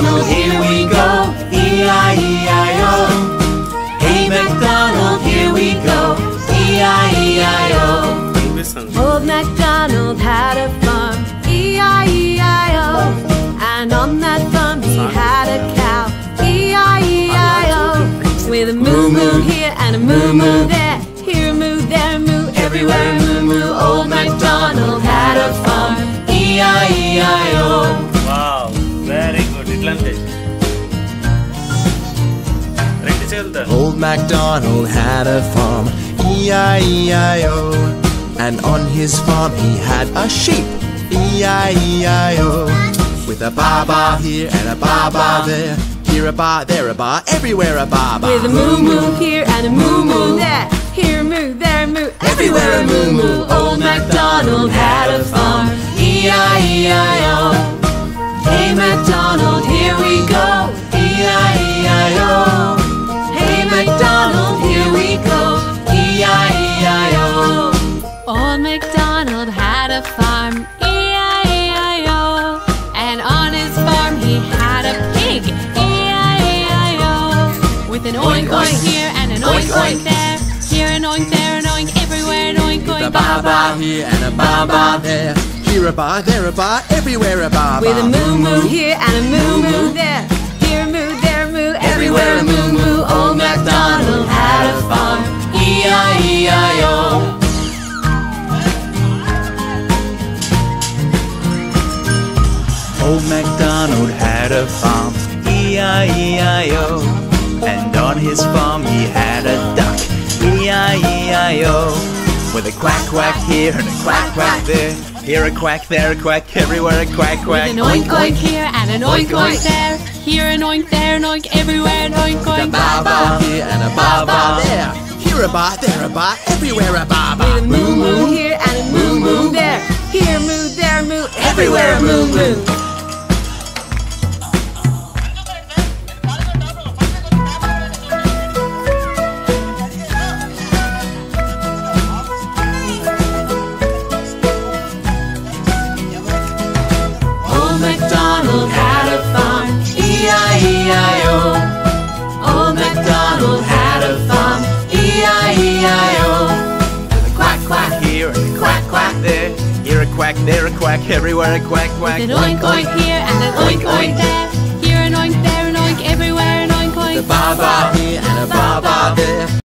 MacDonald, here we go, E-I-E-I-O. Hey MacDonald, here we go, E-I-E-I-O. Old MacDonald had a farm, E-I-E-I-O. And on that farm he had Old MacDonald had a farm, E-I-E-I-O. And on his farm he had a sheep, E-I-E-I-O. With a ba-ba here and a ba-ba there. Here a ba, there a ba, everywhere a ba ba. With a moo moo here and a moo moo there. Here a moo, there a moo, everywhere a moo moo. Old MacDonald had a farm. Oink oink. Here and an oink oink there, here an oink, there an oink, everywhere an oink With a oink, ba-ba here and a ba-ba there, here a ba, there a ba, everywhere a ba-ba. With a moo moo here and a moo moo there, here a moo, there a moo, everywhere a moo moo. Old MacDonald had a farm, E E-I-E-I-O. Old MacDonald had a farm, E E-I-E-I-O. And on his farm he had a duck, E E-I-E-I-O. With a quack quack here and a quack quack there. Here a quack, there a quack, everywhere a quack quack. With an oink oink here and an oink oink there, here an oink, there an oink, everywhere an oink A oink. ba-ba here and a ba-ba there, here a ba, there a ba, everywhere a ba-ba. With a moo moo here and a moo moo there, here a moo, there a moo, everywhere a moo moo. Quack, there a quack, everywhere a quack quack. An oink oink here and an oink oink there. Here an oink, there an oink, everywhere an oink oink. ba-ba here and a ba